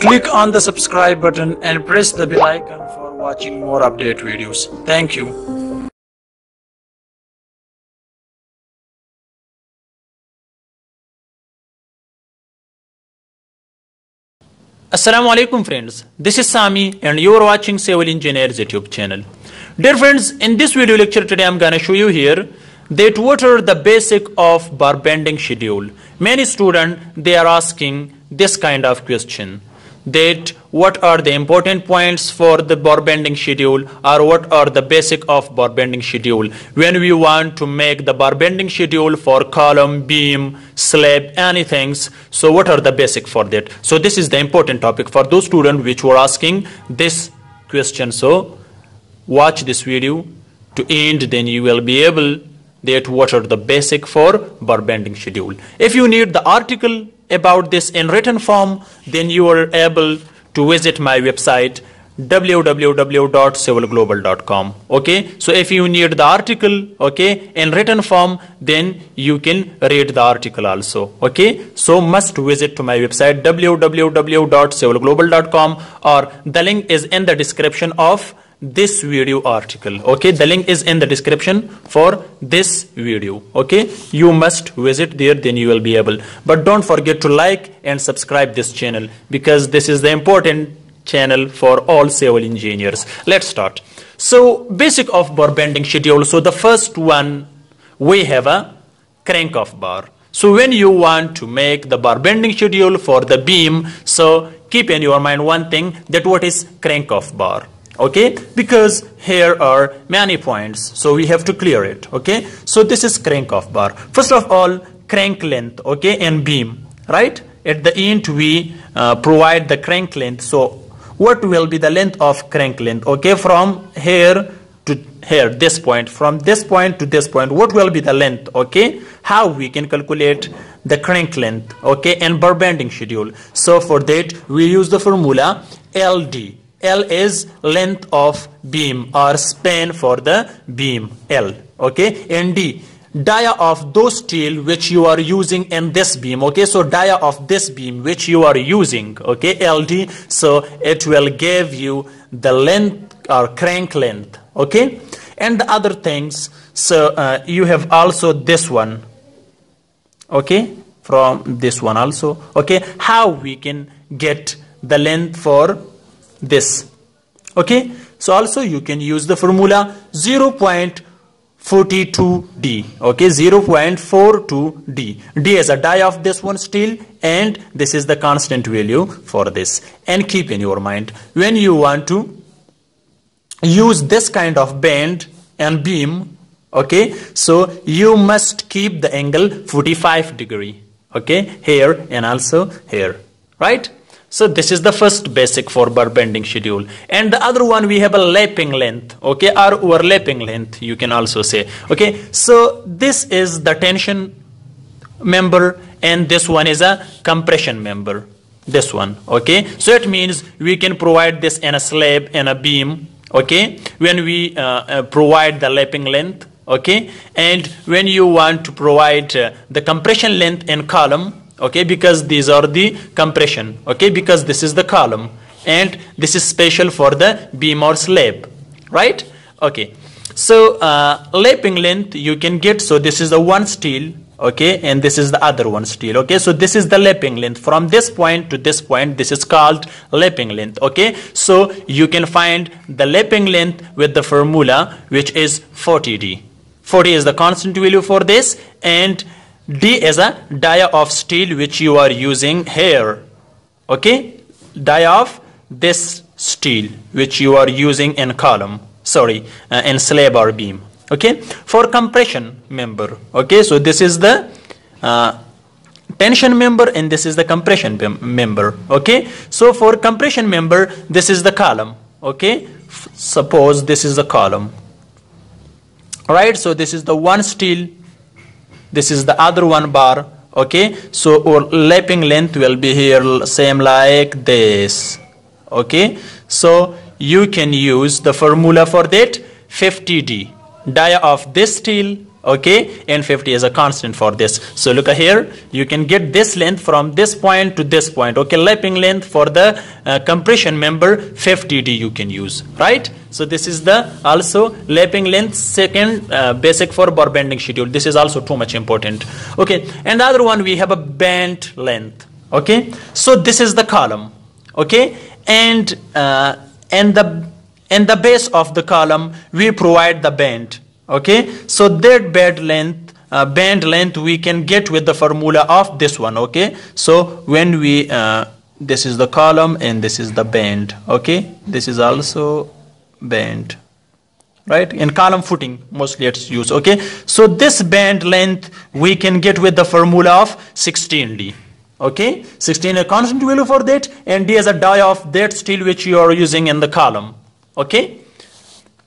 Click on the subscribe button and press the bell icon for watching more update videos. Thank you. Assalamu alaikum friends. This is Sami and you are watching Civil Engineers YouTube channel. Dear friends, in this video lecture today I'm gonna show you here that what are the basic of bar bending schedule. Many students they are asking this kind of question that what are the important points for the bar bending schedule or what are the basic of bar bending schedule? When we want to make the bar bending schedule for column beam slab anything so what are the basic for that? So this is the important topic for those students which were asking this question. So watch this video. To end then you will be able that what are the basic for bar bending schedule. If you need the article about this in written form, then you are able to visit my website www.civilglobal.com okay? So if you need the article okay in written form then you can read the article also. Okay? So must visit to my website www.civilglobal.com or the link is in the description of this video article okay? The link is in the description for this video okay? You must visit there then you will be able. But don't forget to like and subscribe this channel because this is the important channel for all civil engineers. Let's start. So basic of bar bending schedule. So the first one we have a crank off bar. So when you want to make the bar bending schedule for the beam so keep in your mind one thing that what is crank off bar okay? Because here are many points so we have to clear it okay? So this is crank off bar. First of all crank length okay and beam right? At the end we uh, provide the crank length. So what will be the length of crank length okay? From here to here this point. From this point to this point what will be the length okay? How we can calculate the crank length okay and bar bending schedule. So for that we use the formula ld L is length of beam or span for the beam L okay? And D dia of those steel which you are using in this beam okay? So dia of this beam which you are using okay? LD so it will give you the length or crank length okay? And the other things so uh, you have also this one okay? From this one also okay? How we can get the length for this. Okay? So also you can use the formula 0.42d okay? 0.42d d. Is a die of this one steel and this is the constant value for this. And keep in your mind when you want to use this kind of bend and beam okay? So you must keep the angle 45 degree. Okay? Here and also here. Right so this is the first basic for bar bending schedule. And the other one we have a lapping length, okay, or overlapping length, you can also say. Okay, so this is the tension member and this one is a compression member. This one, okay. So it means we can provide this in a slab and a beam, okay, when we uh, uh, provide the lapping length, okay, and when you want to provide uh, the compression length in column, okay because these are the compression. Okay because this is the column. And this is special for the beam or slab right? Okay. So uh, lapping length you can get so this is the one steel okay and this is the other one steel okay? So this is the lapping length. From this point to this point this is called lapping length okay? So you can find the lapping length with the formula which is 40d 40 is the constant value for this and D is a dia of steel which you are using here. Okay? Dia of this steel which you are using in column. Sorry, uh, in slab or beam. Okay? For compression member. Okay? So this is the uh, tension member and this is the compression member. Okay? So for compression member, this is the column. Okay? F suppose this is the column. Alright? So this is the one steel this is the other one bar okay? So our lapping length will be here same like this okay? So you can use the formula for that 50d dia of this steel okay n50 is a constant for this. So look here. You can get this length from this point to this point. Okay lapping length for the uh, compression member 50d you can use right? So this is the also lapping length second uh, basic for bar bending schedule. This is also too much important. Okay and the other one we have a band length. Okay so this is the column. Okay and uh, and the and the base of the column we provide the band okay? So that band length uh, band length we can get with the formula of this one okay? So when we uh, this is the column and this is the band okay? This is also band right? In column footing mostly it's used okay? So this band length we can get with the formula of 16d okay? 16 a constant value for that and d is a die of that steel which you are using in the column okay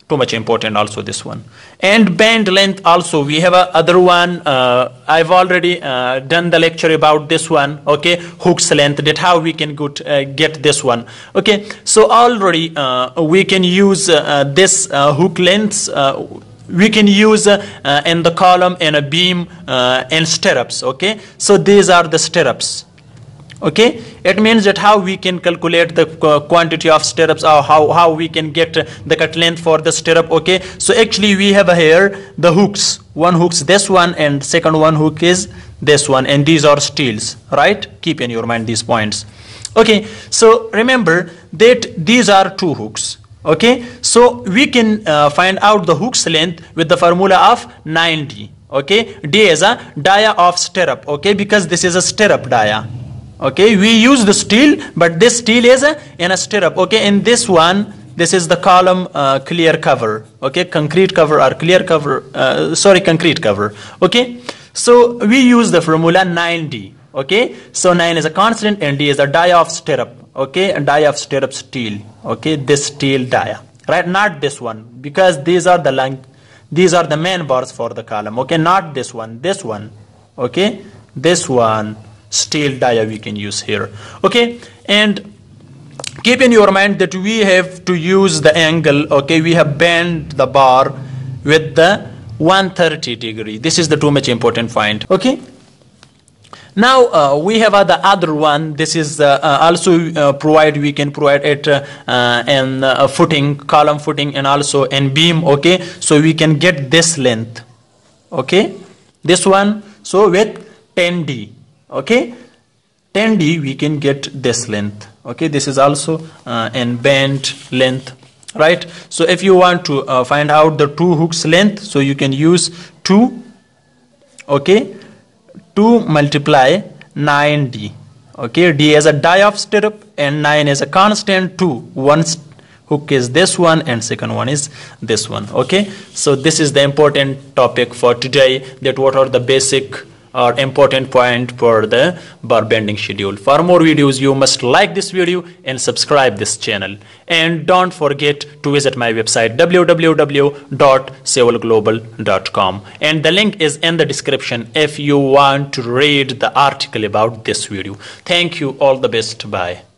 too much important also this one. And band length also. We have a other one uh, i've already uh, done the lecture about this one okay? Hooks length that how we can get, uh, get this one okay? So already uh, we can use uh, this uh, hook lengths we can use in the column and a beam and stirrups okay? So these are the stirrups okay? It means that how we can calculate the quantity of stirrups or how, how we can get the cut length for the stirrup okay? So actually we have here the hooks. One hooks this one and second one hook is this one. And these are steels right? Keep in your mind these points. Okay? So remember that these are two hooks okay? So we can uh, find out the hook's length with the formula of 9d okay? D is a dia of stirrup okay? Because this is a stirrup dia okay we use the steel but this steel is a, in a stirrup. Okay in this one this is the column uh, clear cover. Okay concrete cover or clear cover uh, sorry concrete cover. Okay so we use the formula 9d okay so 9 is a constant and d is a die of stirrup. Okay and die of stirrup steel. Okay this steel dia right not this one because these are the length these are the main bars for the column. Okay not this one this one. Okay this one steel dia we can use here. Okay? And keep in your mind that we have to use the angle okay? We have bent the bar with the 130 degree. This is the too much important point okay? Now uh, we have uh, the other one. This is uh, uh also uh, provide we can provide it uh, in footing column footing and also in beam okay? So we can get this length okay? This one so with 10d okay? 10d we can get this length. Okay? This is also uh, in band length right? So if you want to uh, find out the two hooks length so you can use 2 okay? 2 multiply 9d okay? D is a die of stirrup and 9 is a constant 2 one hook is this one and second one is this one. Okay? So this is the important topic for today that what are the basic or important point for the bar bending schedule. For more videos, you must like this video and subscribe this channel. And don't forget to visit my website www.civilglobal.com and the link is in the description if you want to read the article about this video. Thank you. All the best. Bye.